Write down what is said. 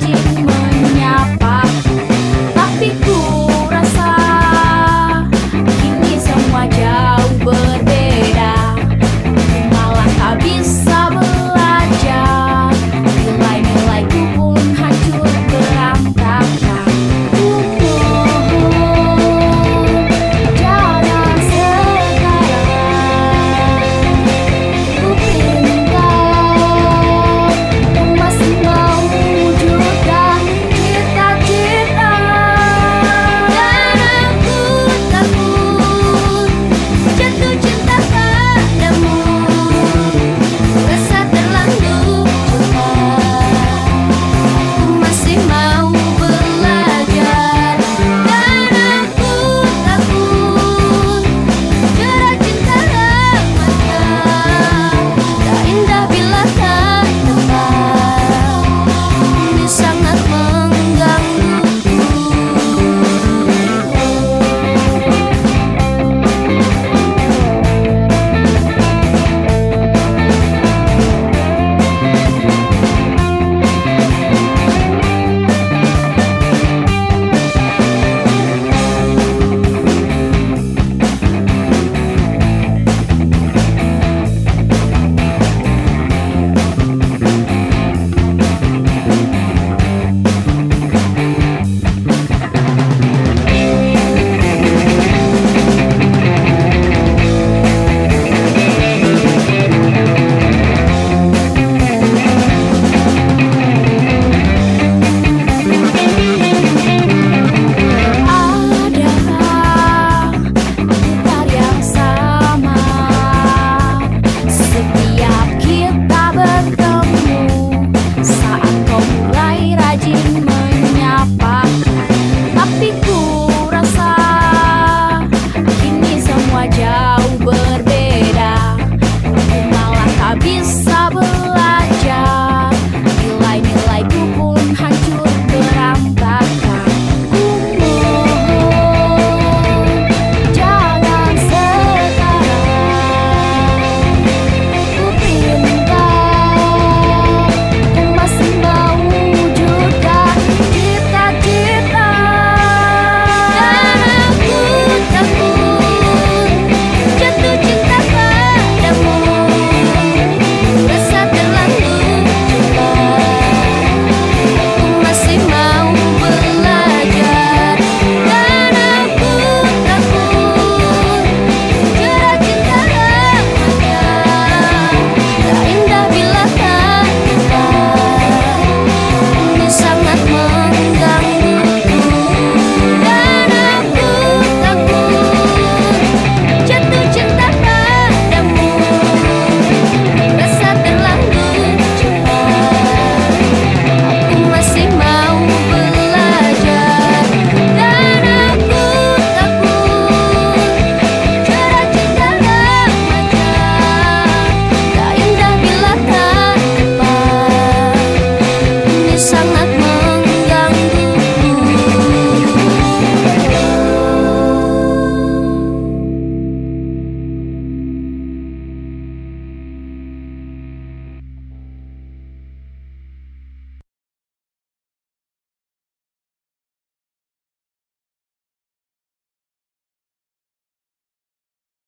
saudade.